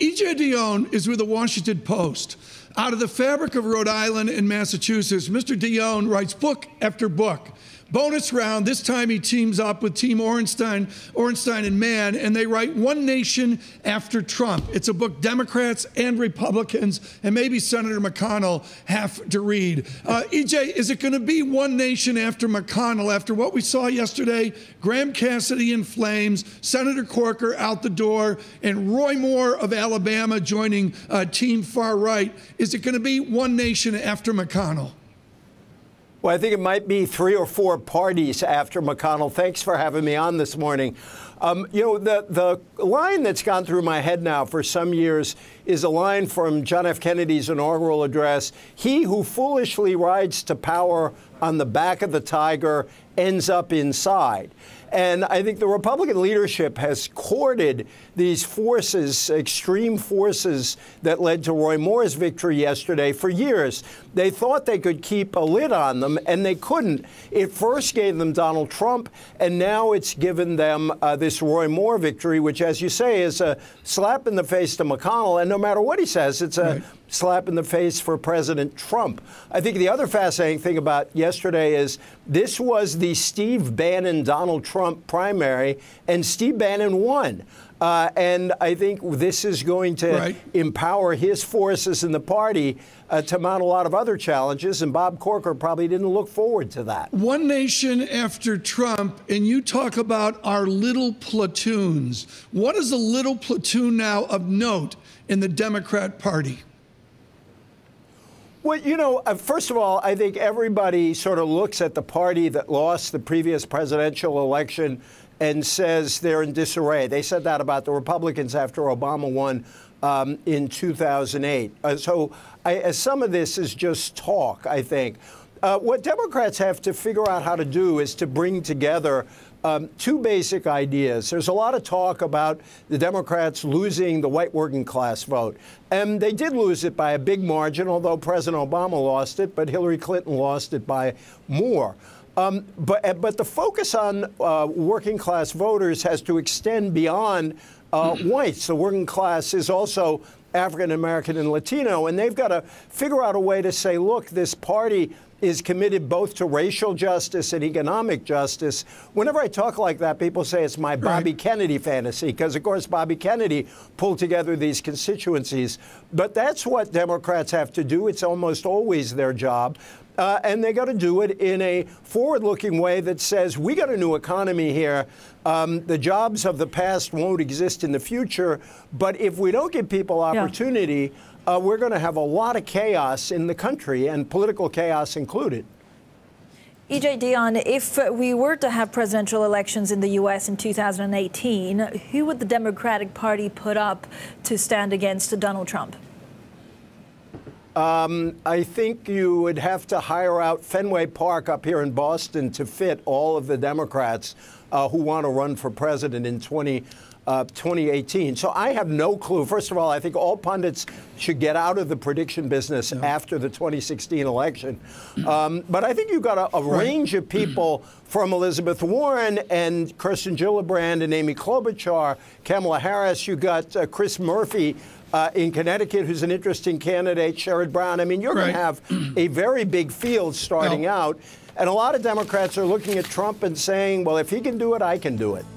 EJ Dionne is with the Washington Post. Out of the fabric of Rhode Island and Massachusetts, Mr. Dionne writes book after book. Bonus round, this time he teams up with Team Ornstein, Ornstein and Mann, and they write One Nation After Trump. It's a book Democrats and Republicans, and maybe Senator McConnell have to read. Uh, EJ, is it going to be One Nation after McConnell after what we saw yesterday? Graham Cassidy in flames, Senator Corker out the door, and Roy Moore of Alabama joining uh, Team Far Right. Is it going to be One Nation after McConnell? Well, I think it might be three or four parties after McConnell. Thanks for having me on this morning. Um, you know, the, the line that's gone through my head now for some years is a line from John F. Kennedy's inaugural address He who foolishly rides to power on the back of the tiger ends up inside. And I think the Republican leadership has courted these forces, extreme forces that led to Roy Moore's victory yesterday for years. They thought they could keep a lid on them, and they couldn't. It first gave them Donald Trump, and now it's given them uh, this Roy Moore victory, which, as you say, is a slap in the face to McConnell. And no matter what he says, it's a right slap in the face for President Trump. I think the other fascinating thing about yesterday is this was the Steve Bannon Donald Trump primary, and Steve Bannon won. Uh, and I think this is going to right. empower his forces in the party uh, to mount a lot of other challenges. And Bob Corker probably didn't look forward to that. One nation after Trump, and you talk about our little platoons. What is a little platoon now of note in the Democrat Party? Well, you know, uh, first of all, I think everybody sort of looks at the party that lost the previous presidential election and says they're in disarray. They said that about the Republicans after Obama won um, in 2008. Uh, so I, some of this is just talk, I think. Uh, what Democrats have to figure out how to do is to bring together um, two basic ideas. There's a lot of talk about the Democrats losing the white working class vote. And they did lose it by a big margin, although President Obama lost it, but Hillary Clinton lost it by more. Um, but, uh, but the focus on uh, working class voters has to extend beyond uh, whites. The working class is also African American and Latino, and they've got to figure out a way to say, look, this party is committed both to racial justice and economic justice. Whenever I talk like that, people say it's my Bobby right. Kennedy fantasy, because of course Bobby Kennedy pulled together these constituencies. But that's what Democrats have to do. It's almost always their job. Uh, and they got to do it in a forward looking way that says we got a new economy here. Um, the jobs of the past won't exist in the future. But if we don't give people opportunity, yeah uh, we're going to have a lot of chaos in the country, and political chaos included. EJ Dionne, if we were to have presidential elections in the U.S. in 2018, who would the Democratic Party put up to stand against Donald Trump? Um, I think you would have to hire out Fenway Park up here in Boston to fit all of the Democrats uh, who want to run for president in 20. 20- uh, 2018. So I have no clue. First of all, I think all pundits should get out of the prediction business yeah. after the 2016 election. Um, but I think you've got a, a right. range of people from Elizabeth Warren and Kirsten Gillibrand and Amy Klobuchar, Kamala Harris. You got uh, Chris Murphy. Uh, in Connecticut, who's an interesting candidate, Sherrod Brown. I mean, you're right. going to have a very big field starting no. out. And a lot of Democrats are looking at Trump and saying, well, if he can do it, I can do it.